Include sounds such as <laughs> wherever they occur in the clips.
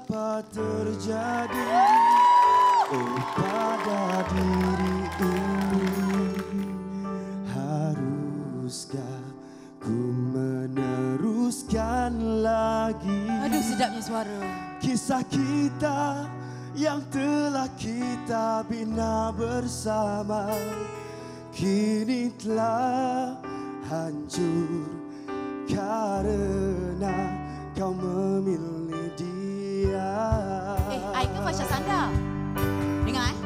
Mengapa terjadi oh pada diri ini Haruskah ku meneruskan lagi Aduh, sedapnya suara. Kisah kita yang telah kita bina bersama Kini telah hancur karena kau memilih I ke Fasha Sanda? Dengar, eh.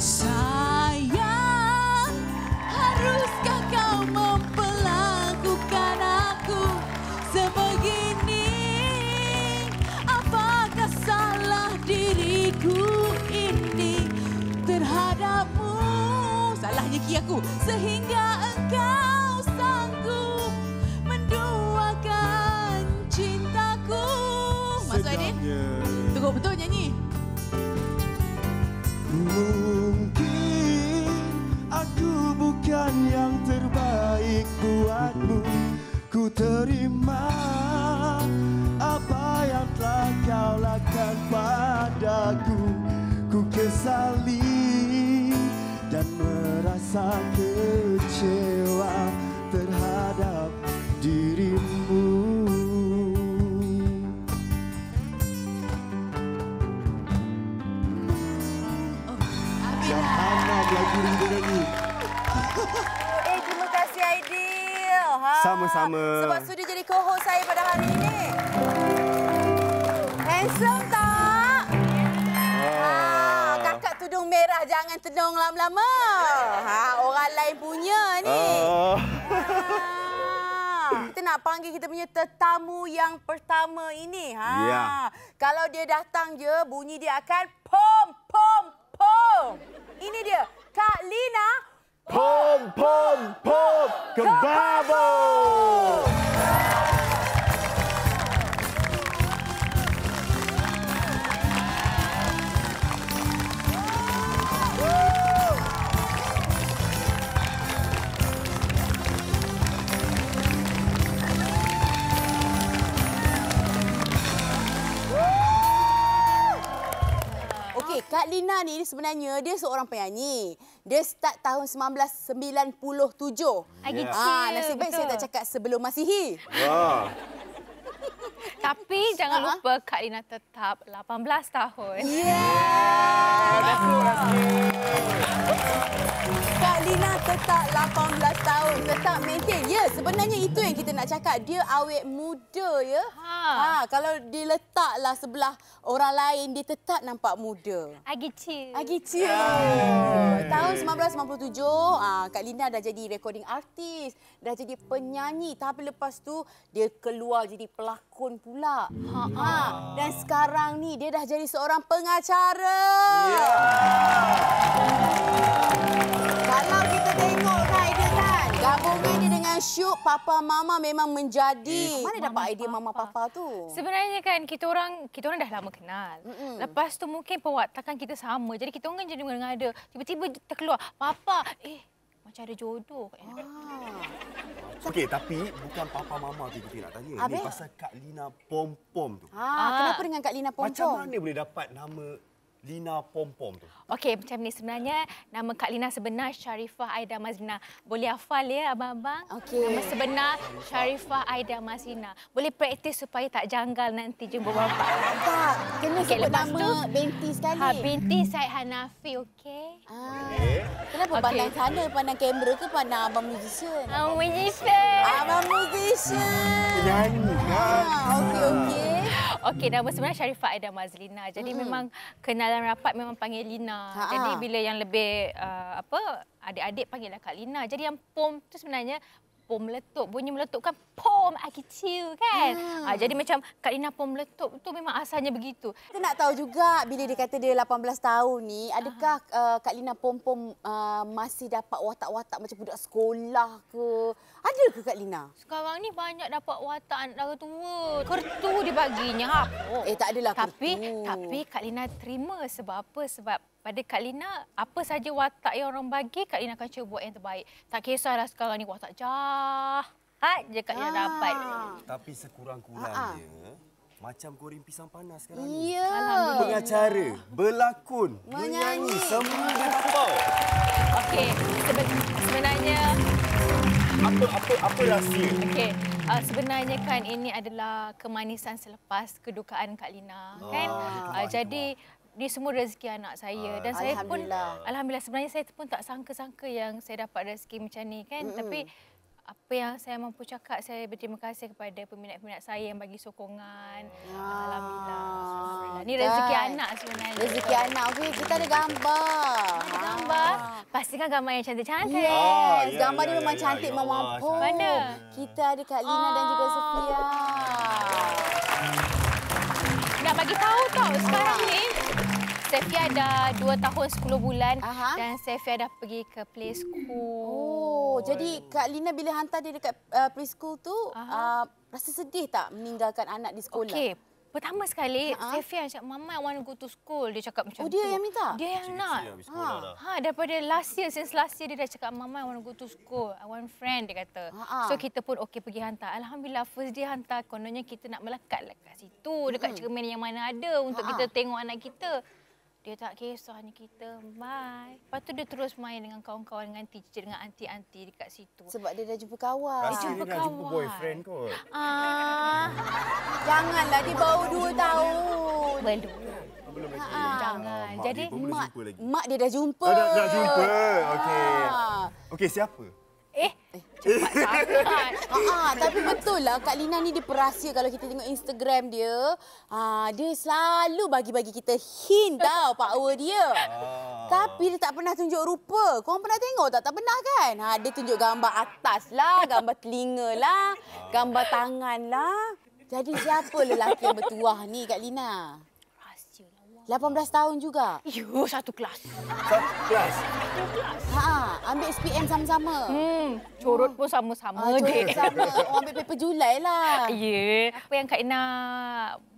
Sayang, haruskah kau memperlakukan aku sebegini? Apakah salah diriku ini terhadapmu? Salahnya Ki aku. Sehingga engkau merasa kecewa terhadap dirimu lagu rindu ni <laughs> Eh, terima kasih Aidil. Ha. Sama-sama. Sebab sudi jadi co-host saya pada hari ini. Handsome jangan tenung lama-lama. Ha, orang lain punya ni. Oh. Ha. Kita nak panggil kita punya tetamu yang pertama ini. Ha. Ya. Kalau dia datang je, bunyi dia akan pom, pom, pom. Ini dia, Kak Lina Pom, pom, pom, kebabo! Okey, Kak Lina ni sebenarnya dia seorang penyanyi. Dia start tahun 1997. Lagi Ya. kecil. Ah, nasib baik saya betul. tak cakap sebelum Masihi. Wah. <laughs> Tapi jangan Ha-ha. lupa Kak Lina tetap 18 tahun. Yeah. Kak Lina tetap 18 tahun, tetap maintain. Ya, sebenarnya itu yang kita nak cakap. Dia awet muda ya. Ha. Ha, kalau diletaklah sebelah orang lain, dia tetap nampak muda. Lagi kecil. Lagi kecil. Tahun 1997, ah, Kak Lina dah jadi recording artis, dah jadi penyanyi. Tapi lepas tu, dia keluar jadi pelakon pula. Ha, ha. Dan sekarang ni, dia dah jadi seorang pengacara. Kalau kita tengok kan idea kan, gabungan dia dengan Syuk, Papa Mama memang menjadi. Mana dapat Mama, idea Mama Papa. Papa tu? Sebenarnya kan kita orang kita orang dah lama kenal. Mm-mm. Lepas tu mungkin perwatakan kita sama. Jadi kita orang kan jadi mengada. Tiba-tiba terkeluar, "Papa, eh macam ada jodoh." Ah. Okey, tapi bukan papa mama tu kita nak tanya. Ni Habis? pasal Kak Lina Pom Pom tu. Ah, Ah. kenapa dengan Kak Lina Pompom? Macam mana boleh dapat nama Lina Pom Pom tu? Okey, macam ni sebenarnya nama Kak Lina sebenar Sharifah Aida Mazlina. Boleh hafal ya abang-abang? Okey. Nama sebenar Sharifah Aida Mazlina. Boleh praktis supaya tak janggal nanti jumpa bapa. Tak, kena Okey, sebut nama tu- Benti sekali. Ha, binti Said Hanafi, okey? Ah. Kenapa Okey. pandang sana, pandang kamera ke pandang abang musician? Ah, musician. Abang musician. Penyanyi kan? Ah, okey, okey. Okey, nama sebenar Sharifah Aida Mazlina. Jadi Mm-mm. memang kenalan rapat memang panggil Lina. Ha-ha. Jadi bila yang lebih uh, apa adik-adik panggillah Kak Lina. Jadi yang pom tu sebenarnya pom meletup. Bunyi meletup kan pom I kecil kan. Hmm. Ah, jadi macam Kak Lina pom meletup tu memang asalnya begitu. Kita nak tahu juga bila dia kata dia 18 tahun ni, adakah uh, Kak Lina Pom-Pom uh, masih dapat watak-watak macam budak sekolah ke? Ada ke Kak Lina? Sekarang ni banyak dapat watak anak dara tua. Kertu dibaginya. Apa? Eh, tak adalah tapi, kertu. Tapi Kak Lina terima sebab apa? Sebab pada Kak Lina, apa saja watak yang orang bagi, Kak Lina akan cuba buat yang terbaik. Tak kisahlah sekarang ni watak jahat je Kak Lina dapat. Ah. Tapi sekurang-kurangnya, macam goreng pisang panas sekarang ni. Ya. Pengacara, berlakon, Menyanyi. menyanyi, semua dia. Okey, seben- sebenarnya Apa apa apa rahsia? Okey, uh, sebenarnya kan ini adalah kemanisan selepas kedukaan Kak Lina, kan? itu Uh, jadi ini semua rezeki anak saya dan saya pun Alhamdulillah. sebenarnya saya pun tak sangka-sangka yang saya dapat rezeki macam ni kan. Mm-hmm. Tapi apa yang saya mampu cakap saya berterima kasih kepada peminat-peminat saya yang bagi sokongan. Alhamdulillah. Alhamdulillah. Ni rezeki Kan? anak sebenarnya. Rezeki anak. Okey, kita ada gambar. Ada gambar. Pastikan gambar yang cantik-cantik. Yes, Ah, ya, gambar ya, dia memang ya, cantik ya memang Allah, mampu. Mana? Kita ada Kak Lina dan juga Sofia. Nak bagi tahu tau sekarang ni Sefia dah 2 tahun 10 bulan Aha. dan Sefia dah pergi ke play school. Oh, jadi Kak Lina bila hantar dia dekat uh, preschool tu, uh, rasa sedih tak meninggalkan anak di sekolah? Okey. Pertama sekali. Sefia cakap, Mama, I want to go to school. Dia cakap macam Oh, tu. dia yang minta? Dia yang nak. Dah. Ha, daripada last year, since last year dia dah cakap, Mama, I want to go to school. I want friend, dia kata. Ha-ha. So, kita pun okey pergi hantar. Alhamdulillah, first day hantar, kononnya kita nak melekat lah kat situ. Dekat cermin yang mana ada untuk Ha-ha. kita tengok anak kita. Dia tak kisah hanya kita. Bye. Lepas tu dia terus main dengan kawan-kawan, dengan teacher, dengan aunty-aunty dekat situ. Sebab dia dah jumpa kawan. Rasa jumpa dia dah jumpa kawan. boyfriend kot. Ah, Janganlah dia baru dua tahun. belum. Belum lagi. Ah. Jangan. mak Jadi dia Mak, mak dia dah jumpa. Oh, dah, dah jumpa. Okey. Ah. Okey, siapa? Eh, cepat sangat. <laughs> Ah, tapi betul lah Kak Lina ni dia perahsia kalau kita tengok Instagram dia. Ah, dia selalu bagi-bagi kita hint tau power dia. Ah. Tapi dia tak pernah tunjuk rupa. Korang pernah tengok tak? Tak pernah kan? Ha, dia tunjuk gambar atas lah, gambar telinga lah, gambar tangan lah. Jadi siapa lelaki yang bertuah ni Kak Lina? Rahsia lah. 18 tahun juga. You satu kelas. Satu kelas. Ha, ambil SPM sama-sama. Hmm, corot pun sama-sama, Ah, dek. dek. sama. Orang ambil paper Julai lah. Ya. Yeah. Apa yang Kak Ina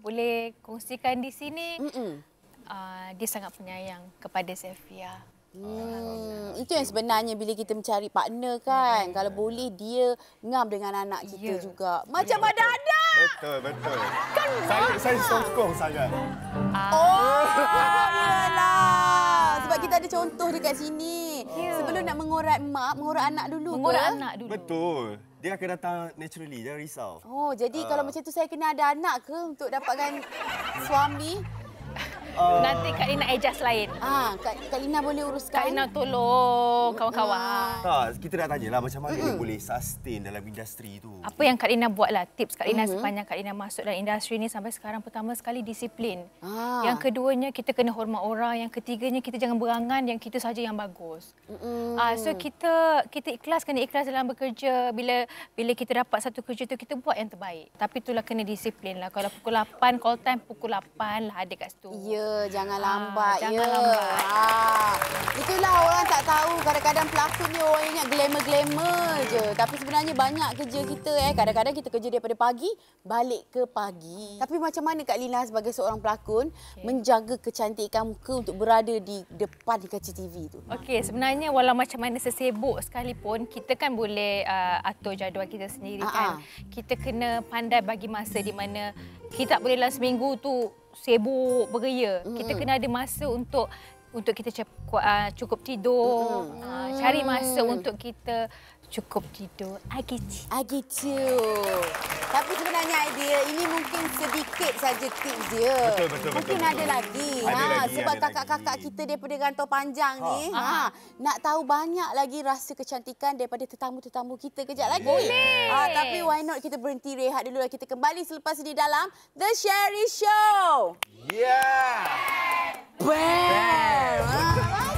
boleh kongsikan di sini, Mm-mm. uh, dia sangat penyayang kepada Sefia. Hmm, itu yang sebenarnya bila kita mencari partner kan. Kalau boleh dia ngam dengan anak kita Ya. juga. Macam ada ada. Betul, betul. Kan saya saya sokong sangat. Oh, yalah. Sebab kita ada contoh dekat sini. Ya. Sebelum nak mengorat mak, mengorat anak dulu Mengorak ke? anak dulu. Betul. Dia akan datang naturally, jangan risau. Oh, jadi kalau macam tu saya kena ada anak ke untuk dapatkan suami? Nanti Kak Lina adjust lain. Ah, Kak, Kak Lina boleh uruskan. Kak Lina tolong kawan-kawan. Tak, kita nak tanyalah macam mana dia boleh sustain dalam industri tu. Apa yang Kak Lina buat lah, tips Kak Lina sepanjang Kak Lina masuk dalam industri ni sampai sekarang. Pertama sekali disiplin. Ah. Yang keduanya kita kena hormat orang. Yang ketiganya kita jangan berangan yang kita saja yang bagus. Mm-mm. Ah, so kita kita ikhlas kena ikhlas dalam bekerja. Bila bila kita dapat satu kerja tu kita buat yang terbaik. Tapi itulah kena disiplin lah. Kalau pukul 8 call time pukul 8 lah ada kat situ. Ya, jangan Ah, lambat jangan ya. lambat. Ah, itulah orang tak tahu kadang-kadang pelakon ni orang ingat glamour-glamour je. Tapi sebenarnya banyak kerja kita eh. Kadang-kadang kita kerja daripada pagi balik ke pagi. Tapi macam mana Kak Lina sebagai seorang pelakon okay. menjaga kecantikan muka untuk berada di depan kaca TV tu? Okey, sebenarnya walau macam mana sesibuk sekalipun, kita kan boleh uh, atur jadual kita sendiri Ah, kan. ah. Kita kena pandai bagi masa di mana kita tak boleh dalam seminggu tu sibuk beria. Kita kena ada masa untuk untuk kita cukup, uh, cukup tidur, uh, cari masa untuk kita cukup tidur. I get you. Tapi sebenarnya idea ini mungkin sedikit saja tips dia. Betul, betul, Mungkin betul, ada betul. lagi. Ada ha, lagi, sebab kakak-kakak kita daripada rantau panjang ni, ha, nak tahu banyak lagi rahsia kecantikan daripada tetamu-tetamu kita kejap lagi. Boleh. Ha, tapi why not kita berhenti rehat dulu. Kita kembali selepas ini dalam The Sherry Show. Yeah! Bam! Ha, bagus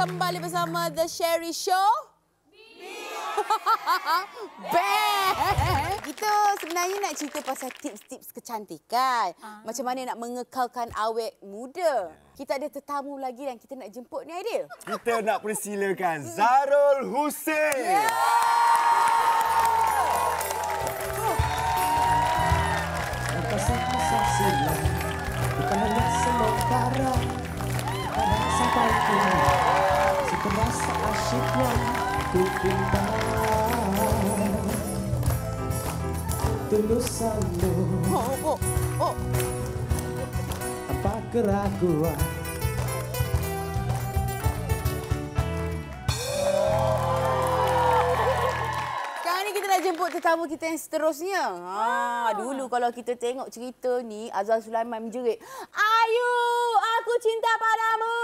kembali bersama The Sherry Show. <laughs> Bang! Kita sebenarnya nak cerita pasal tips-tips kecantikan. Macam mana nak mengekalkan awet muda. Kita ada tetamu lagi dan kita nak jemput ni Aidil. Kita nak persilakan Zarul Hussein. Kasih-kasih silam Bukan hanya sementara Kadang sampai kini Asyiknya Ku pinta Tulusanmu Oh, oh, oh. Tanpa keraguan jemput tetamu kita yang seterusnya. Ha, dulu kalau kita tengok cerita ni, Azal Sulaiman menjerit, Ayu, aku cinta padamu.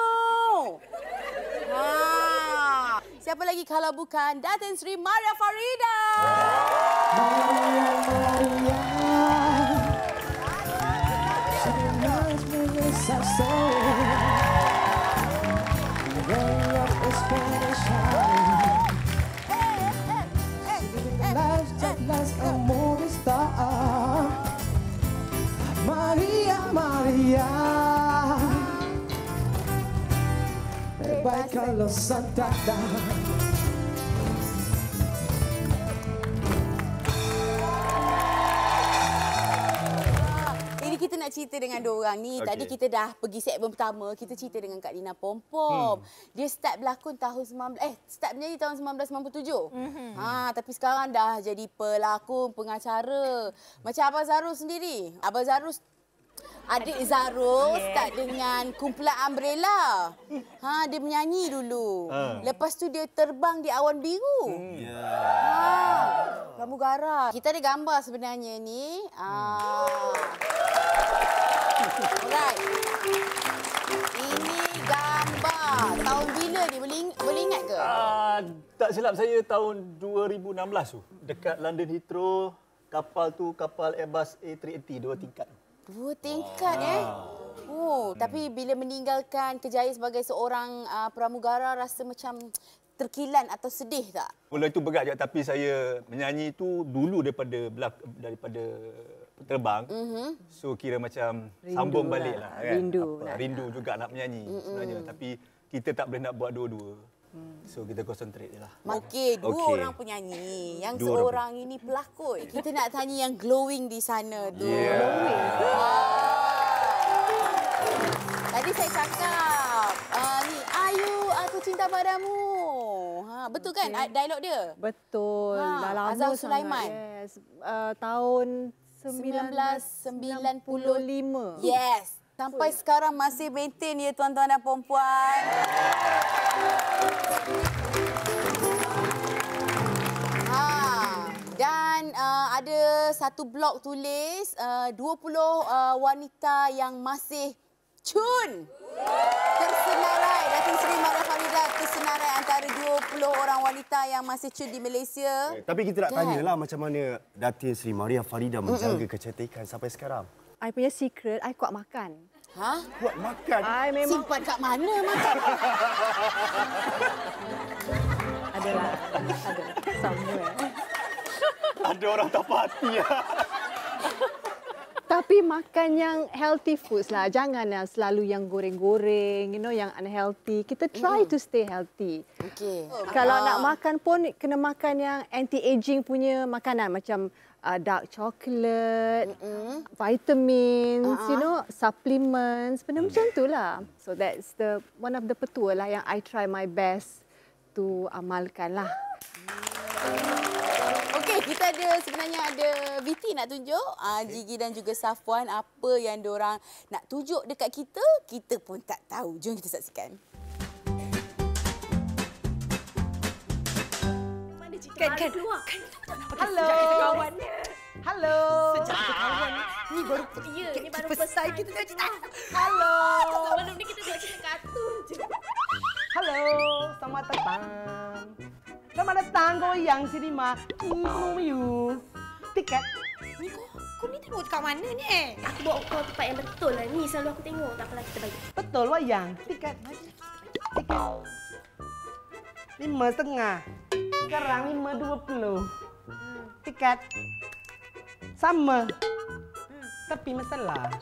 Ha, siapa lagi kalau bukan Datin Sri Maria Farida. Maria, Maria Maria Baik kalau Santa Ini kita nak cerita dengan dua orang ni. Okay. Tadi kita dah pergi segmen pertama, kita cerita dengan Kak Lina Pompom. Hmm. Dia start berlakon tahun 19 eh start menyanyi tahun 1997. Mm-hmm. Ha tapi sekarang dah jadi pelakon, pengacara. Macam Abang Zarul sendiri. Abang Zarul Adik Zarul yeah. start dengan kumpulan Umbrella. Ha dia menyanyi dulu. Ah. Lepas tu dia terbang di awan biru. Ya. Ha, pramugara. Kita ada gambar sebenarnya ni. Ah. Alright. Ini gambar. Tahun bila ni? Boleh, boleh ingat ke? Ah, tak silap saya tahun 2016 tu. Dekat London Heathrow, kapal tu kapal Airbus A380 dua tingkat. Dua tingkat eh. Oh, tapi bila meninggalkan kejayaan sebagai seorang uh, pramugara rasa macam terkilan atau sedih tak? Mula itu berat juga tapi saya menyanyi tu dulu daripada belak, daripada terbang. Mm-hmm. So kira macam rindu sambung balik lah, kan. Rindu Apa, nak- rindu juga nak menyanyi mm-hmm. sebenarnya tapi kita tak boleh nak buat dua-dua. So kita concentrate je lah. Okey, dua Okey. orang penyanyi. Yang Dua seorang ini pelakon. Kita nak tanya yang glowing di sana tu. Yeah. Ah. Tadi saya cakap, uh, ni Ayu, aku cinta padamu. Ha, betul kan okay. dialog dia? Betul. Ha, Dah lama Azhar sangat. Sulaiman. Yes. Uh, tahun 1995. Yes. Sampai sekarang masih maintain ya tuan-tuan dan puan-puan. Ha. Dan uh, ada satu blog tulis uh, 20 uh, wanita yang masih cun. Tersenarai. Datin Seri Maria Farida tersenarai antara 20 orang wanita yang masih cun di Malaysia. Tapi kita nak Kan? tanyalah macam mana Datin Sri Maria Farida menjaga kecantikan sampai sekarang. I punya secret, I kuat makan. Ha? Buat makan. I memang Simpan kat mana macam adalah <laughs> ada somewhere. <laughs> Ada orang tak hati lah. <laughs> Tapi makan yang healthy foods lah. Janganlah selalu yang goreng-goreng, you know, yang unhealthy. Kita try to stay healthy. Okey. Kalau Ah. nak makan pun kena makan yang anti-aging punya makanan macam uh, dark chocolate, vitamins, Ah, you know, supplements, benda macam tu lah. So that's the one of the petua lah yang I try my best to amalkan lah. Okey, kita ada sebenarnya ada VT nak tunjuk. Uh, Gigi dan juga Safwan apa yang diorang nak tunjuk dekat kita, kita pun tak tahu. Jom kita saksikan. Kan, kan, kan. Hello. Hello. Ni baru ya, ni baru first time kita tengok cerita. Hello. Sebelum ni kita tengok cerita kartun je. Halo, selamat datang. Selamat datang goyang sinema. Imu Tiket. Ni kau, kau ni tengok kat mana ni eh? Aku bawa kau tempat yang betul lah. Ni selalu aku tengok. Tak apalah kita bagi. Betul wayang. Tiket. Tiket. Lima setengah. Sekarang lima dua puluh. Tiket. Sama. Tapi masalah.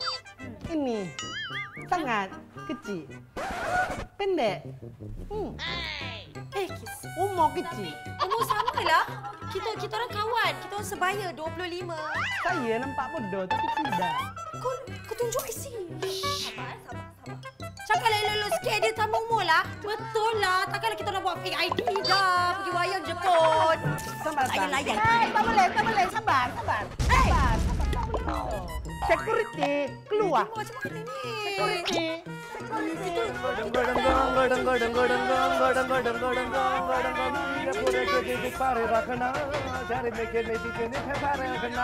Ini sangat kecil. Pendek. Hmm. Eh. Umur kecil. Umur sama lah. Kita kita orang kawan. Kita orang sebaya 25. Saya nampak bodoh tapi tidak. Kau, kau tunjuk IC. Elok-elok sikit dia tambah umur lah. Betul lah. Takkanlah kita nak buat fake ID dah. Pergi wayang je pun. Sabar, Tak payah sabar. layan. Eh, tak boleh, tak boleh. Sabar, sabar. Eh! Tak boleh. security keluar. Security.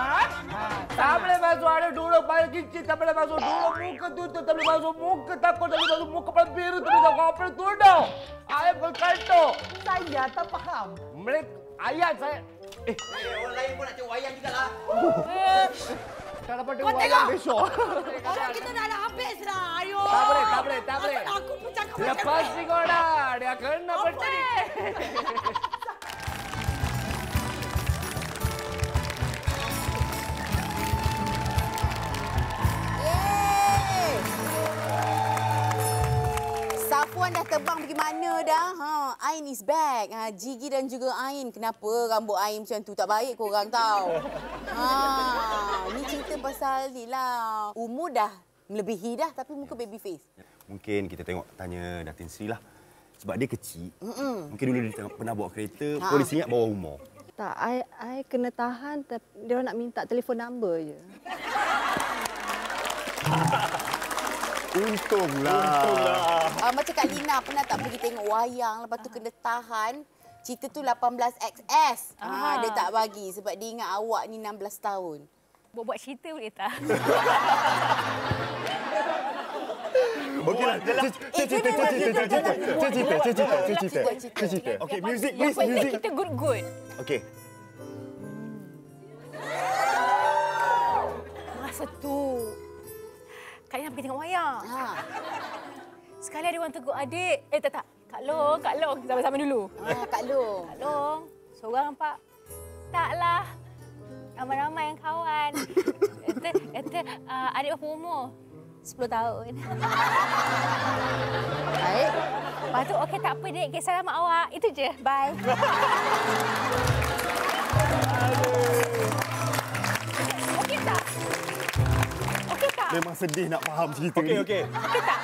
तबले बाजू आड़े डूड़ो बाय किच्ची तबले बाजू डूड़ो मुख दूर तो तबले बाजू मुख तक को तबले बाजू मुख पर बीर तबले बाजू आप दूर दो आए बोल कर दो सही है तब हम मरे आया सही Eh, orang lain pun nak cakap wayang juga lah. Tak dapat Kau tengok tengok. wayang besok. <laughs> Orang kita dah nak habis dah. Ayo. Tak boleh, tak boleh, tak boleh. Asal Aku pun cakap Dia macam pasti kau dah. Dia kena Apa berdiri. <laughs> Safuan dah terbang pergi mana dah? Ha, Ain is back. Ha, Jigi dan juga Ain. Kenapa rambut Ain macam tu? Tak baik korang tahu. Ha, ni cerita pasal ni lah. Umur dah melebihi dah tapi muka baby face. Mungkin kita tengok tanya Datin Sri lah. Sebab dia kecil. Mm-mm. Mungkin dulu dia pernah bawa kereta. Ha. Polis ingat bawa umur. Tak, I, I kena tahan tapi dia orang nak minta telefon number je. Untunglah. Uh, macam Kak Lina pernah tak pergi tengok wayang lepas tu kena tahan. Cerita tu 18XS. Ha, Aha. dia tak bagi sebab dia ingat awak ni 16 tahun. Buat-buat cerita boleh tak? <laughs> Okeylah. Cerita, cerita, cerita, cerita, cerita, cerita, cerita, cerita, cerita. Okey, music, please, music. kita good-good. Okey. Masa tu, Kak Lina pergi tengok wayang. Ha. Sekali ada orang tegur adik. Eh tak tak. Kak Long, Kak Long. Sama-sama dulu. Ha, Kak Long. Kak Long, seorang nampak. Taklah. Ramai-ramai yang kawan. Kata, kata uh, adik berapa umur? 10 tahun. Baik. Lepas tu, okey tak apa dek. Kisah selamat awak. Itu je. Bye. <laughs> okey Memang sedih nak faham cerita Okey, ni. okey. Okey tak?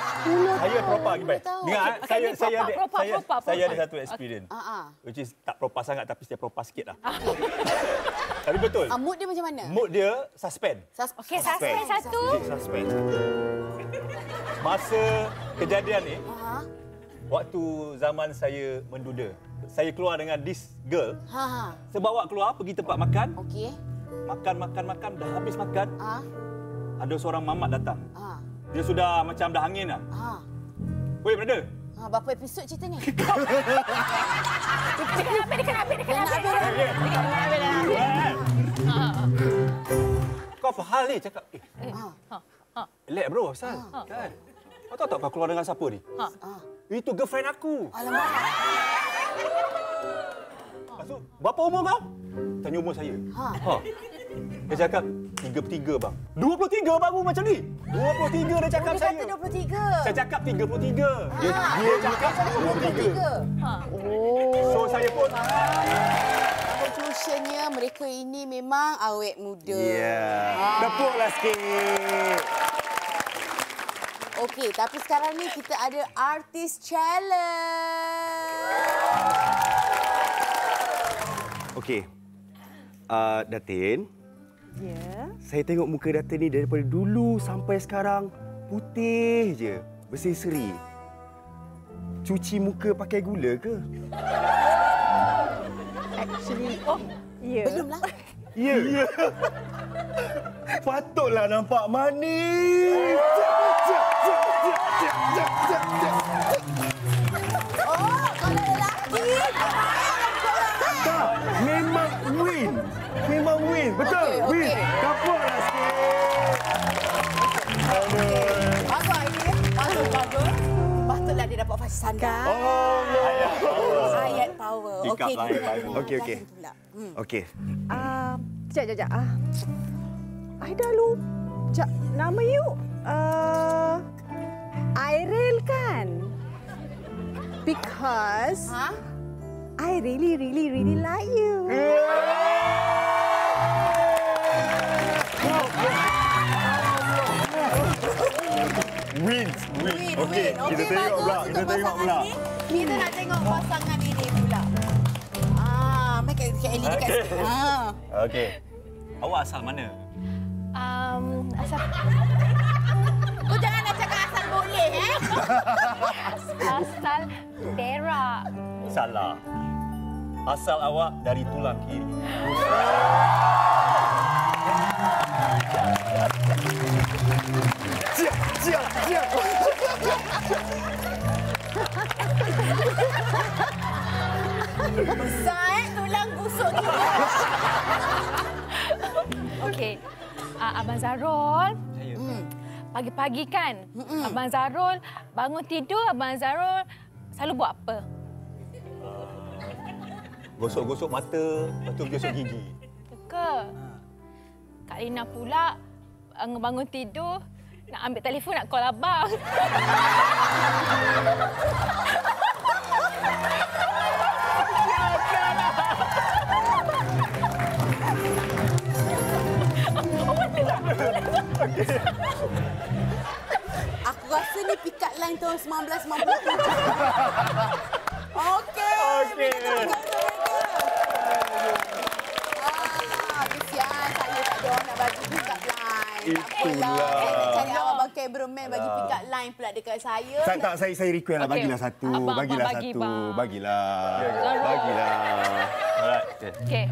Saya propa Gibai. tahu. Dengar, eh, okey, saya ni saya propa, ada propa, saya propa, saya ada satu experience. Ha ah. Which is tak propa sangat tapi saya propa sikit lah. <laughs> Tapi betul. Ah, mood dia macam mana? Mood dia suspend. Sus- Okey, suspend satu. Suspend. Masa kejadian ni, Ha. waktu zaman saya menduda, saya keluar dengan this girl. Ha ha. Saya bawa keluar pergi tempat makan. Okey. Makan, makan, makan. Dah habis makan, Ha. Ada seorang mamat datang. Ha. Dia sudah macam dah angin lah. Ha. Weh, brother. Ha, berapa episod cerita ni? <laughs> Dia kena habis, dia kena habis, dia kena habis. Kau apa hal ni? Cakap, eh, Ha. Ha. relax bro, Asal. Kan? Kau tahu tak kau keluar dengan siapa ni? Ha. Itu girlfriend aku. Alamak. Lepas tu, berapa umur kau? Tanya umur saya. Ha. Ha. Dia cakap, 33 bang. 23 baru macam ni? 23 dia cakap Dia saya. kata 23. Saya cakap 33. Dia, Ha. dia cakap 23. 23. So saya pun, Conclusionnya mereka ini memang awet muda. Ya. Ah. Tepuklah sikit. Okey, tapi sekarang ni kita ada artis challenge. Okey. Uh, Datin, Ya. saya tengok muka Datin ni daripada dulu sampai sekarang putih je, berseri-seri. Cuci muka pakai gula ke? Actually, oh, ya. Belum lah. Ya. ya. <laughs> Patutlah nampak manis. Oh, dia dapat fasa sanda. Oh, Ayat power. Okey, kita nak line. dengar Okey, okey. Zahid pula. Hmm. Okey. Ah, sekejap, sekejap, sekejap. Ah. Dah lupa. Sekejap, nama you uh, Airil kan? Because Ha? I really, really, really like you. Win. Win. Win, Okey, win. kita tengok pula. Kita tengok pula. ini. Kita nak tengok pasangan ini pula. Ah, mai kat kat Ellie dekat Okey. situ. Ha. Okey. Awak asal mana? Um, asal Kau <laughs> jangan nak cakap asal boleh eh. <laughs> asal Perak. Salah. Asal awak dari tulang kiri. Siap, <laughs> siap. Besar eh tulang busuk kita. Okey. Uh, Abang Zarul, Saya. pagi-pagi kan, Abang Zarul bangun tidur, Abang Zarul selalu buat apa? Gosok-gosok mata, lepas tu gosok gigi. Ke? Kak Lina pula bangun, bangun tidur, nak ambil telefon nak call abang. Aku rasa ni pick up line tahun 1997. Okey. Okey. Kita tengok mereka. Ah, kesian saya tak ada orang nak bagi pick up line. Tak Itulah. apalah. Eh, Cari awak cameraman bagi pick up line pula dekat saya. Tak, tak, saya saya request lah bagilah satu, Abang, bagilah abang bagi, satu, bang. bagilah. Zarul. Bagilah. Alright. Okay. Okey.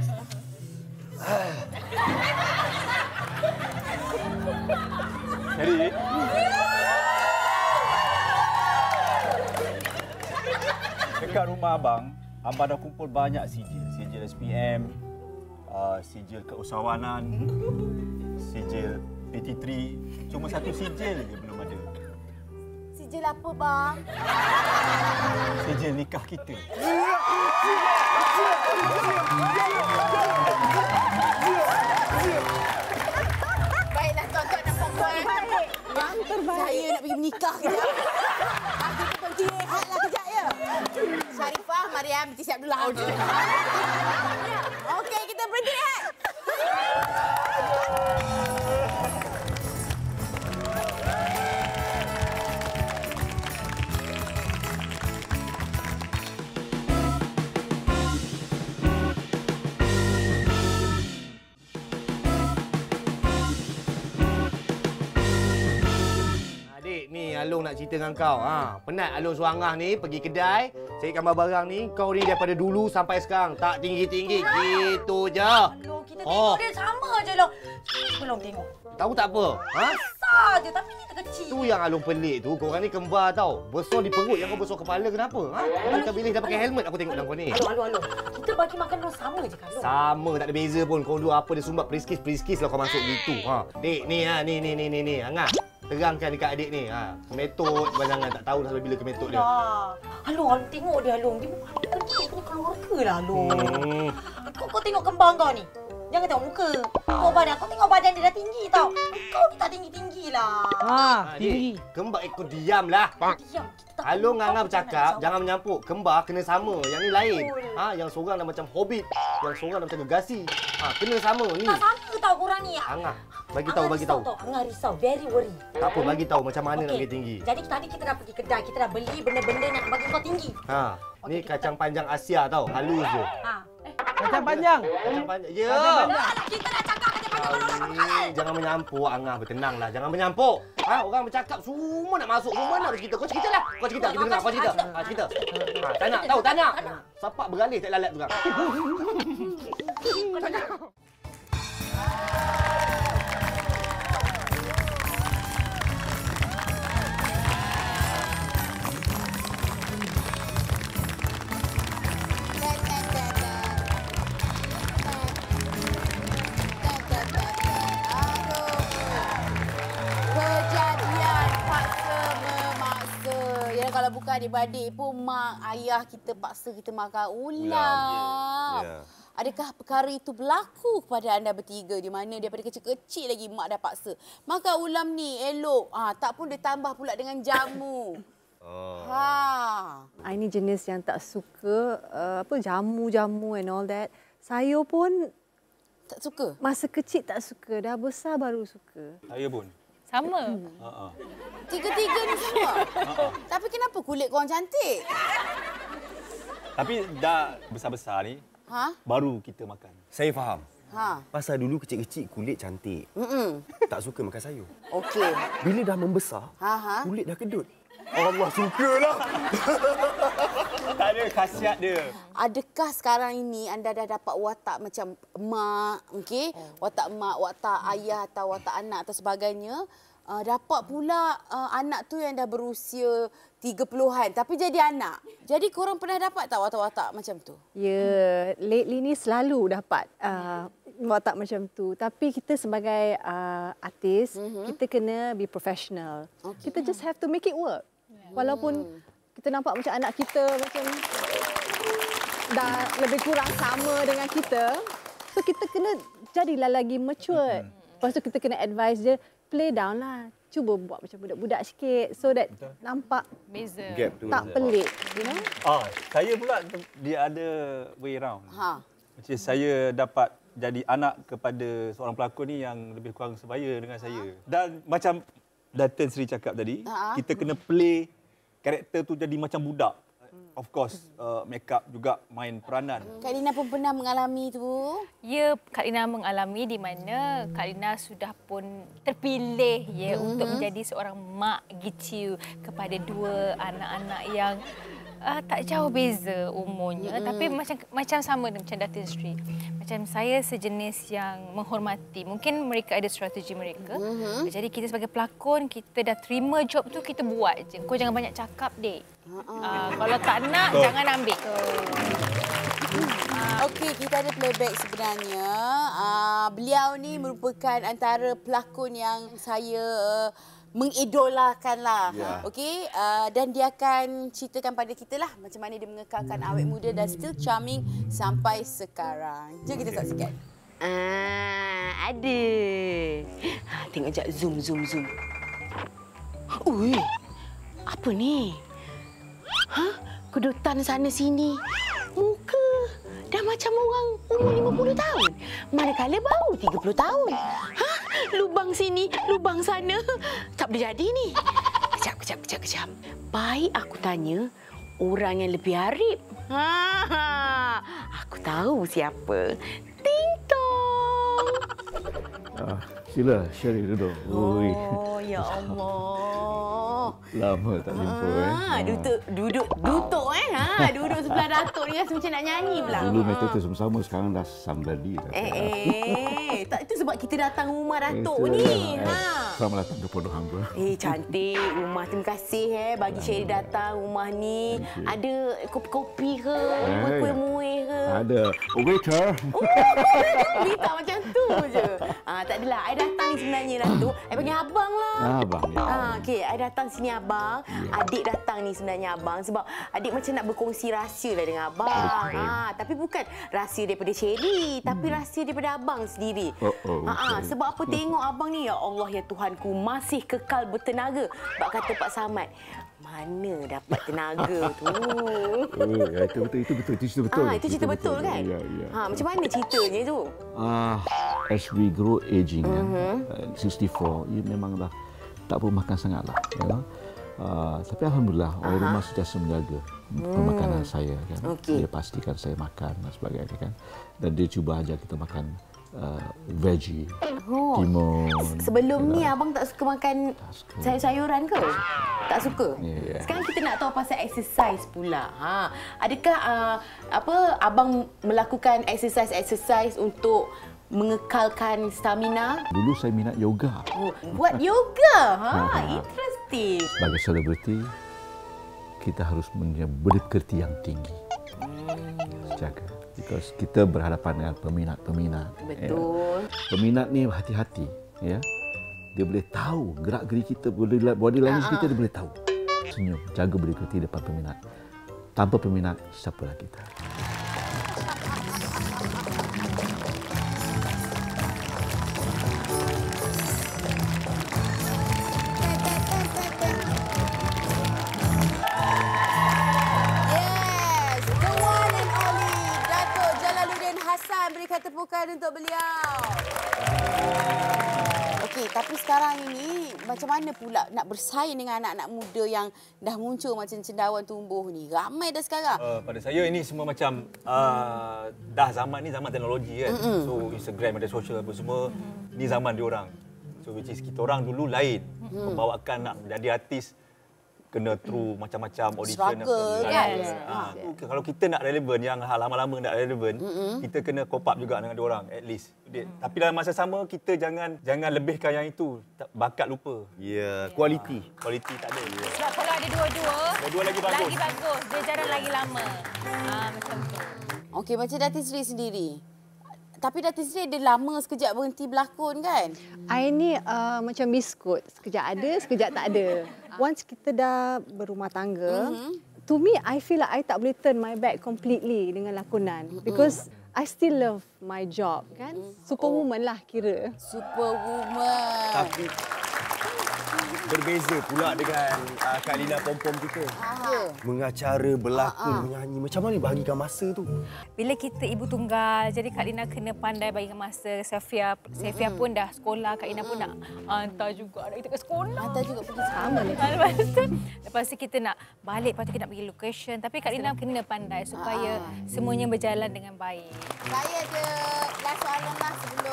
Jadi, dekat rumah abang, abang dah kumpul banyak sijil. Sijil SPM, uh, sijil keusahawanan, sijil PT3. Cuma satu sijil je belum ada. Sijil apa bang? Sijil nikah kita. Baiklah tuan-tuan dan puan-puan. Yang terbaik. Saya nak pergi menikah kejap. Aku tu pergi rehatlah kejap ya. Syarifah, Mariam, Binti siap dulu. Okey, kita berhenti rehat. Ni Along nak cerita dengan kau. Ha, penat Along Suangah ni pergi kedai, cari gambar barang ni. Kau ni daripada dulu sampai sekarang tak tinggi-tinggi. Gitu je. Aduh, kita Oh. tengok dia sama je lah. Belum tengok. Tahu tak apa? Ha? Besar je tapi kita kecil. Tu yang Along pelik tu. Korang ni kembar tau. Besar di perut yang kau besar kepala kenapa? Ha? Kita pilih dah pakai helmet aku tengok dalam kau ni. Aduh, aduh, aduh. Kita bagi makan orang sama je kan. Sama tak ada beza pun. Kau dua apa dia sumbat priskis-priskis lah kau masuk gitu. Ha. Dek ni ha ni ni ni ni ni. Angah. Terangkan dekat adik ni. Ha. Metod jangan tak tahu sampai bila ke metod dia. Alung, Alung tengok dia Alung. Dia bukan kita punya keluarga lah Alung. Hmm. Kau, kau tengok kembang kau ni. Jangan tengok muka. Kau badan. Kau tengok badan dia dah tinggi tau. Kau ni tak tinggi-tinggi lah. Ah, tinggi. Kembar ikut diam lah. Diam. Alung Angah jangan bercakap, jangan menyampuk. Kembar kena sama. Yang ni lain. Ha, yang seorang dah macam hobbit. Yang seorang dah macam gegasi. Ha, kena sama ni. Tak sama tau korang ni. Angah, bagi tahu, bagi tahu. Angah risau. Very worry. Tak apa, bagi tahu macam mana nak Okey. pergi tinggi. Jadi tadi kita dah pergi kedai. Kita dah beli benda-benda nak bagi kau tinggi. Ha, ni kacang panjang Asia tau. Halus je. Ha. Kacang panjang. Kacang panjang. Ya. lah. Kita dah cakap kacang panjang. Jangan menyampuk. Angah bertenanglah jangan menyampuk. Ha orang bercakap semua nak masuk semua nak cerita kau cerita lah. Kau cerita kita dengar. Kau cerita. Ha cerita. ha tak nak. Tahu tak nak. Sapak beralih tak lalat juga. Kejadian paksa memaksa. Kalau bukan adik-beradik pun mak, ayah kita paksa kita makan ulam. Ya. Adakah perkara itu berlaku kepada anda bertiga di mana daripada kecil-kecil lagi mak dah paksa. Makan ulam ni elok. Ha, tak pun dia tambah pula dengan jamu. <laughs> Oh. Ha. I ni jenis yang tak suka uh, apa jamu-jamu and all that. Saya pun Tak suka? masa kecil tak suka, dah besar baru suka. Saya pun. Sama. Ha ah. Tiga-tiga ni semua. Tapi kenapa kulit korang cantik? Tapi dah besar-besar ni Ha? baru kita makan. Saya faham. Ha. Pasal dulu kecil-kecil kulit cantik. Mm-mm. Tak suka makan sayur. Okey. Bila dah membesar, Ha ha. kulit dah kedut. Allah sukalah. <laughs> Tak ada khasiat dia. Adakah sekarang ini anda dah dapat watak macam mak, okey? Watak mak, watak ayah atau watak anak atau sebagainya? Uh, dapat pula uh, anak tu yang dah berusia 30-an tapi jadi anak. Jadi korang pernah dapat tak watak-watak macam tu? Ya, lately ni selalu dapat uh, watak macam tu. Tapi kita sebagai uh, artis, mm-hmm. kita kena be professional. Okay. Kita just have to make it work. Walaupun kita nampak macam anak kita macam dah lebih kurang sama dengan kita. So kita kena jadilah lagi mature. Lepas tu kita kena advise dia, play down lah. Cuba buat macam budak-budak sikit so that nampak Beza. Gap tu. tak pelik, you know. Ah, saya pula dia ada way round. Ha. Macam saya dapat jadi anak kepada seorang pelakon ni yang lebih kurang sebaya dengan saya. Dan macam Datin Sri cakap tadi, Ha. kita kena play karakter tu jadi macam budak. Of course, uh, make up juga main peranan. Kak Lina pun pernah mengalami tu. Ya, Kak Lina mengalami di mana Kak Lina sudah pun terpilih ya mm-hmm. untuk menjadi seorang mak gitu kepada dua anak-anak yang uh, tak jauh beza umurnya mm-hmm. tapi macam macam sama dengan macam Datin Sri. Macam saya sejenis yang menghormati. Mungkin mereka ada strategi mereka. Mm-hmm. Jadi kita sebagai pelakon kita dah terima job tu kita buat je. Kau jangan banyak cakap dek. Uh, kalau tak nak jangan ambil. Okey, kita ada playback sebenarnya. Uh, beliau ni merupakan antara pelakon yang saya uh, mengidolakan lah. Ya. Okey, uh, dan dia akan ceritakan pada kita lah macam mana dia mengekalkan awet muda dan still charming sampai sekarang. Jom kita saksikan. Ah, ada. Ha, tengok jap zoom zoom zoom. Ui. Apa ni? Ha? Kedutan sana sini. Muka dah macam orang umur 50 tahun. Manakala baru 30 tahun. Ha? Lubang sini, lubang sana. Tak boleh jadi ni. Kejap, kejap, kejap, kejap. Baik aku tanya orang yang lebih arif. Ha, ha. Aku tahu siapa. Ting tong. Ah, sila Sherry duduk. Ui, Oh, ya Allah. lama tak jumpa eh. Ah, duduk duduk duduk eh. Ha, duduk sebelah Datuk ni rasa macam nak nyanyi pula. Dulu mereka tu sama-sama, sekarang dah somebody dah. Eh, eh. Tak itu sebab kita datang rumah Datuk Itu ni. lah. Ha. Selamat datang ke Pondok Hamba. Eh cantik rumah terima kasih eh bagi Sherry datang rumah ni. Ada kopi-kopi ke, Eh. kuih-kuih muih ke. Ada oh, waiter. Minta macam tu je. Ah tak adalah. I datang ni sebenarnya Datuk. I panggil abang lah. Ah, abang, ya. Ah okey, I datang sini abang. Adik datang ni sebenarnya abang sebab adik macam nak berkongsi rahsia lah dengan abang. Okey. Ah tapi bukan rahsia daripada Sherry, tapi rahsia daripada abang sendiri. Oh, oh, Ah, ah, okey. sebab apa tengok abang ni ya Allah ya Tuhanku masih kekal bertenaga. Bak kata Pak Samad. Mana dapat tenaga tu? <laughs> Oh, ya, itu betul, itu betul, itu cerita betul. Ah, itu cerita betul, kan? Ya, ya. Ha, macam mana ceritanya tu? Ah, as we grow aging kan, Mhm. uh, 64, ia memang dah tak perlu makan sangat lah. Uh, tapi Alhamdulillah, orang rumah sentiasa menjaga pemakanan saya. Kan? Okey. Dia pastikan saya makan dan sebagainya. Kan? Dan dia cuba ajar kita makan uh, veggie, Oh. timun. Sebelum ni abang tak suka makan sayur-sayuran ke? Tak suka. Ya. Sekarang kita nak tahu pasal exercise pula. Ha, adakah uh, apa abang melakukan exercise-exercise untuk mengekalkan stamina? Dulu saya minat yoga. Oh, buat yoga. Ha, <laughs> interesting. Sebagai selebriti, kita harus punya berkerti yang tinggi. Jaga. Because kita berhadapan dengan peminat-peminat. ya. Betul. Peminat ni hati-hati. Ya. Dia boleh tahu gerak geri kita, body, body language kita dia boleh tahu. senyum, jaga budi kerti depan peminat. Tanpa peminat, siapalah kita? Tepukan untuk beliau. Okey, tapi sekarang ini macam mana pula nak bersaing dengan anak-anak muda yang dah muncul macam cendawan tumbuh ni? Ramai dah sekarang. Uh, pada saya ini semua macam uh, dah zaman ni zaman teknologi kan. Mm-mm. So Instagram ada social apa semua ni zaman diorang. So which is kita orang dulu lain. Mm. Pembawakan nak menjadi artis kena through macam-macam audition Struggle, apa. kan? Yes. Ha, tu, kalau kita nak relevan yang hal lama-lama nak relevan, Mm-mm. kita kena cope up juga dengan diorang at least. Dia, Tapi dalam masa sama kita jangan jangan lebihkan yang itu. Tak- Bakat lupa. Ya, kualiti. Kualiti tak ada. Sebab kalau ada dua-dua, Dua-dua lagi bagus. lagi bagus. Dia jalan lagi lama. Ah, macam tu. Okey, macam Datin Sri sendiri. Tapi Datin Sri ada lama sekejap berhenti berlakon kan? I ni uh, macam biskut. Sekejap ada, sekejap tak ada. <laughs> Once kita dah berumah tangga, mm-hmm. to me, I feel like I tak boleh turn my back completely dengan lakonan. Because I still love my job, kan? Superwoman lah kira. Superwoman. Tapi berbeza pula dengan uh, Kak Lina pom-pom kita. Ya. Mengacara, berlakon, ah. menyanyi. Macam mana bahagikan masa tu? Bila kita ibu tunggal, jadi Kak Lina kena pandai bagi masa. Safia, Safia pun dah sekolah, Kak Lina pun nak hantar juga anak kita ke sekolah. Hantar juga pergi Sama ni. <laughs> Lepas tu, lepas tu kita nak balik, lepas tu kita nak pergi location. Tapi Kak Lina kena pandai supaya semuanya berjalan dengan baik. Saya ada last soalan lah sebelum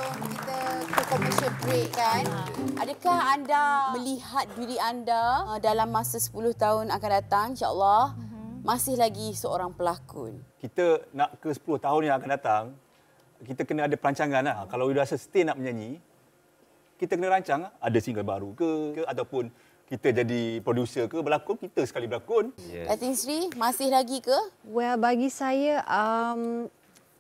kita ke commercial break kan. Adakah anda melihat diri anda uh, dalam masa 10 tahun akan datang insyaAllah masih lagi seorang pelakon? kita nak ke 10 tahun yang akan datang, kita kena ada perancangan lah. Kalau dah sustain nak menyanyi, kita kena rancang lah. ada single baru ke, ke ataupun kita jadi producer ke, berlakon, kita sekali berlakon. Yes. Datin Sri masih lagi ke? Well, bagi saya, um,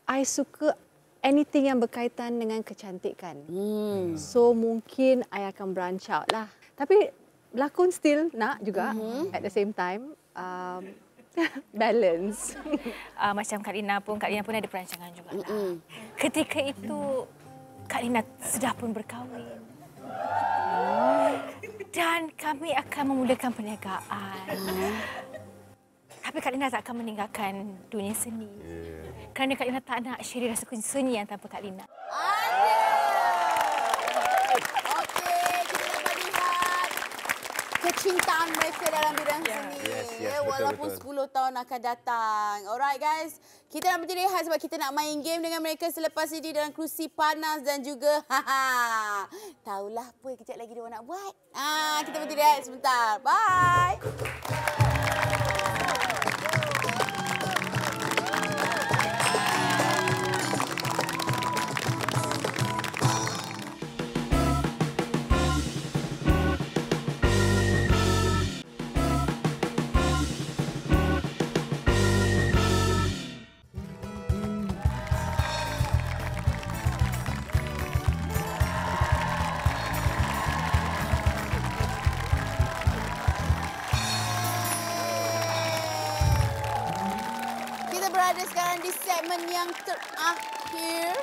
I suka anything yang berkaitan dengan kecantikan. Hmm. So, mungkin I akan branch out lah. Tapi, berlakon still nak juga Mhm. at the same time. Um, <laughs> balance. Uh, <laughs> macam Kak Lina pun, Kak Lina pun ada perancangan juga. Lah. Ketika itu, Kak Lina sudah pun berkahwin. Dan kami akan memulakan perniagaan. Tapi Kak Lina tak akan meninggalkan dunia seni. Kerana Kak Lina tak nak Sherry rasa sunyi yang tanpa Kak Lina. Okey, kita dapat lihat kecintaan mereka dalam bidang seni. Yes, yes, ya, betul, walaupun betul. 10 tahun akan datang. Alright guys, kita nak berhenti rehat sebab kita nak main game dengan mereka selepas ini dalam kerusi panas dan juga haha. Tahulah apa kejap lagi dia orang nak buat. Ah, kita berhenti rehat sebentar. Bye. Yang terakhir.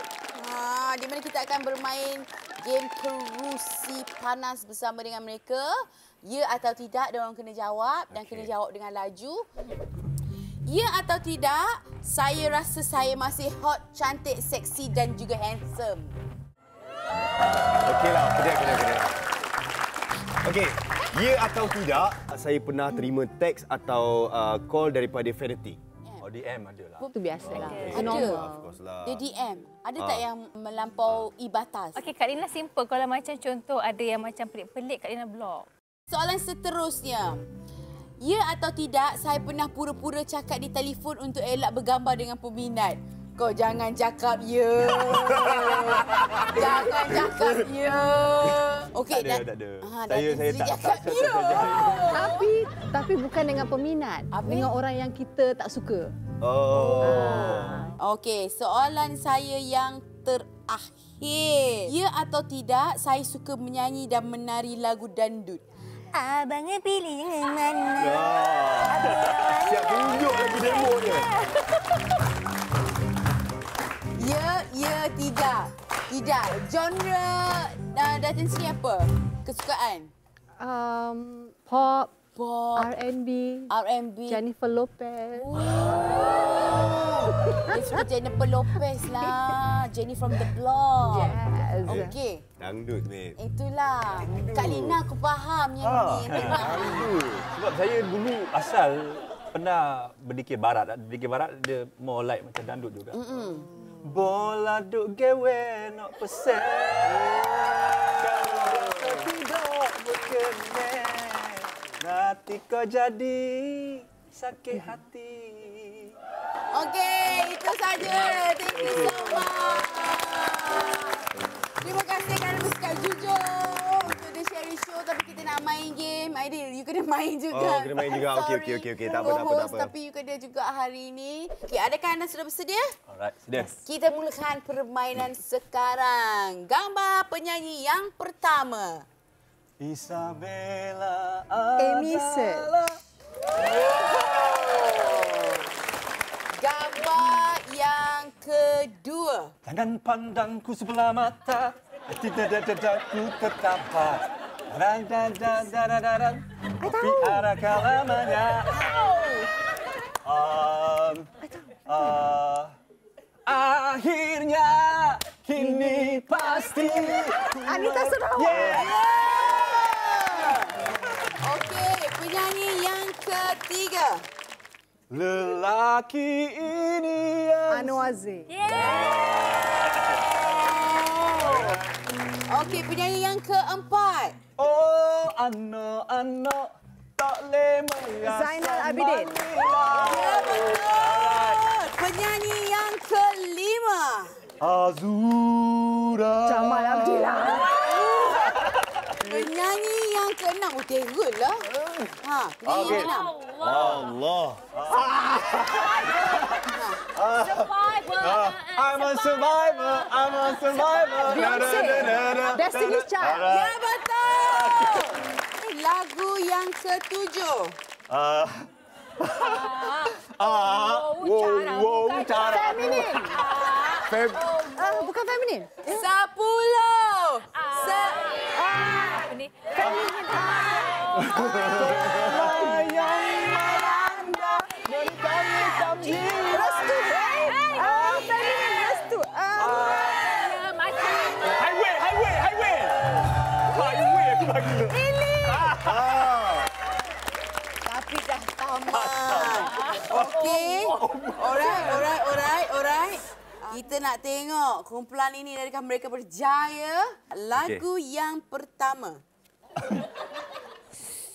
Ha, di mana kita akan bermain game kerusi panas bersama dengan mereka. Ya atau tidak, orang kena jawab dan kena jawab dengan laju. Ya atau tidak, saya rasa saya masih hot, cantik, seksi dan juga handsome. Okeylah, kena, kena, kena. Okey, ya atau tidak, saya pernah terima teks atau uh, call daripada Vanity. Oh, DM ada lah. Itu biasa lah. Itu Ada. normal. Of course lah. Dia DM. Ada tak Ah. yang melampaui batas? Okey, Kak Lina simple. Kalau macam contoh ada yang macam pelik-pelik, Kak Lina block. Soalan seterusnya. Ya atau tidak, saya pernah pura-pura cakap di telefon untuk elak bergambar dengan peminat. Kau jangan cakap ya. <laughs> jangan cakap ya. Okey, Tak ada, Dan- tak ada. Ah, Saya- saya tak- cakap tak- ya. Tapi tapi bukan dengan peminat. Dengan orang yang kita tak suka. Oh. Okey, soalan saya yang terakhir. Ya atau tidak, saya suka menyanyi dan menari lagu dandut. Abang pilih yang mana? Siap tunjuk lagi demo dia. <laughs> <laughs> Ya, ya, tidak. Tidak. Genre uh, Datin sini apa? Kesukaan? Um, pop, Pop, R&B, R&B. Jennifer Lopez. Dia suka Jennifer Lopez lah. Jenny from the block. Yes. Okey. Dangdut, mate. Itulah. Kak Lina aku faham yang Ah, ni. <laughs> Tengok. Sebab saya dulu asal pernah berdikir barat. Berdikir barat dia more like macam dandut juga. Mm-mm. Bola duk gewe nak pesen. Kalau tidak berkenan. Nanti kau jadi sakit hati. Okey, itu saja. Thank you so much. Terima kasih kerana bersikap jujur Sherry Show. Tapi kita nak main game. Aidil, you kena main juga. Oh, kena main juga. <laughs> Okey, okey, okey, okey. Tak apa, tak apa, tak apa. Tapi you kena juga hari ini. Okey, adakah anda sudah bersedia? Alright, sedia. Kita mulakan permainan sekarang. Gambar penyanyi yang pertama. Isabella Amy. Gambar yang kedua. Jangan pandangku sebelah mata, tidak dadaku tertampar. Dan dan dan dan dan dan. Tapi adakah lamanya? Um, uh, akhirnya kini pasti. Anita Sarawak. Yeah. Okey, penyanyi yang ketiga. Lelaki ini yang Anwar Zain. Okey, penyanyi yang keempat. Oh, ano, ano, tak boleh mengasah Zainal Abidin. Ya, betul. Penyanyi yang kelima. Azura. Jamal Abdillah. <laughs> Penyanyi yang keenam. Oh, terror lah. Ha, penyanyi Okey. yang keenam. Allah. Survivor. I'm a survivor, I'm a survivor. Beyonce. Destiny's Child. Ya, betul. Eh, <laughs> Lagu yang ketujuh. <laughs> Ah. Ah. Wow, wow, cara. Feminin. Feb. Ah, bukan feminin. Sepuluh. Se Apa ni? Restu. Alright, alright, alright, alright. Kita nak tengok kumpulan ini adakah mereka berjaya. Lagu yang pertama.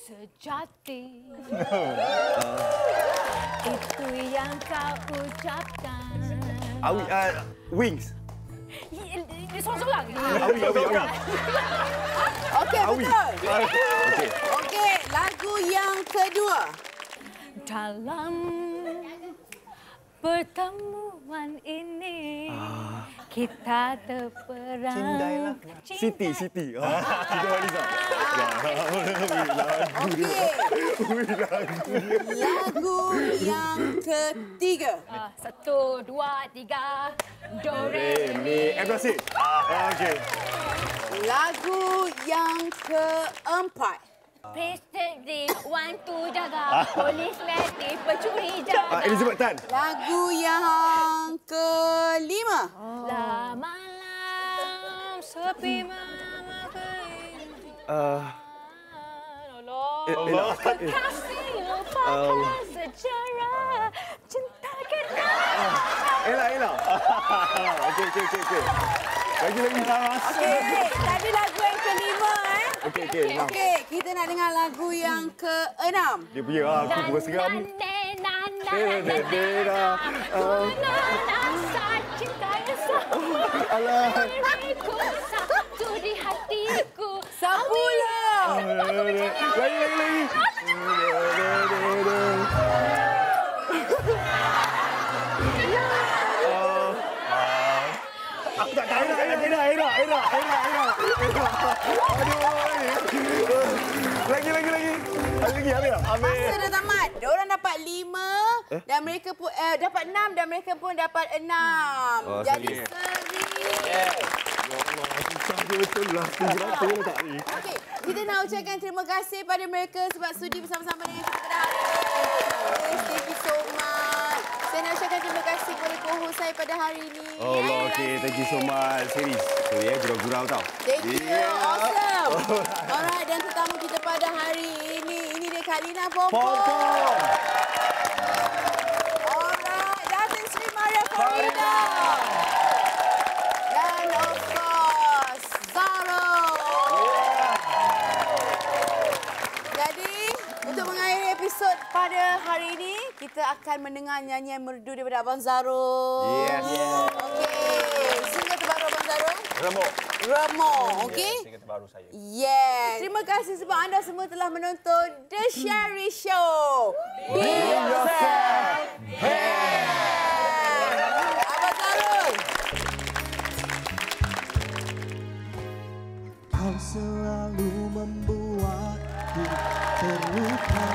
sejati. <laughs> Itu yang kau ucapkan. Awi, uh, wings. Dia sorang-sorang. Awi, awi, awi. Okey, betul. Okey. Okey, lagu yang kedua. Dalam pertemuan ini kita terperang. Siti, Siti. Ah, Siti Nurhaliza. Okey. Lagu yang ketiga. Ah, Satu, dua, tiga. Do, re, Mi. Ah, okey. Lagu yang keempat. Presiden want to jaga Polis letih pencuri Ah, jaga Elizabeth Tan. Lagu yang kelima. La malam sepi mama Uh, Allah eh, Ella. Eh, Kasih lupakan sejarah Cinta kita Ella, Ella. <laughs> Okey, okey, okey, okey. Lagi, lagi. Okey, tadi lagu yang kelima Okey, okey. Okey, kita nak dengar lagu yang keenam. Dia punya ah, aku pun seram. cinta yang sama Alah. Satu di hatiku Sepuluh. Lagi, lagi, lagi. Tak era. Aduh. Lagi, lagi, lagi, lagi. Ada lagi, tak? Masa dah tamat. Diorang dapat lima Eh? dan mereka pun eh, dapat enam dan mereka pun dapat enam. Oh, Jadi seri. Ya Allah, susah dia betul lah. Tak ni. Okey, kita nak ucapkan terima kasih pada mereka sebab sudi bersama-sama dengan kita pada hari ini. Thank you so much. Saya nak ucapkan terima kasih kepada co-host saya pada hari ini. Oh, Allah, okey. Thank you so much. Series. Sorry eh, gurau-gurau tau. Thank you. Yeah. Awesome. <laughs> Alright, dan tetamu kita pada hari ini, ini dia Kalina Pompom. Pompom. Alright, Datin Sri Maria Farida. Dan of course, Zara. Jadi, untuk mengakhiri episod pada hari ini, kita akan mendengar nyanyian merdu daripada Abang Zaro. Yes. Okey, single terbaru Abang Zaro. Remuk. Remo, okey? Single terbaru saya. Yes. Terima kasih sebab anda semua telah menonton The Sherry Show. Be yourself. Hey. Abang Zarul. Kau selalu membuatku terluka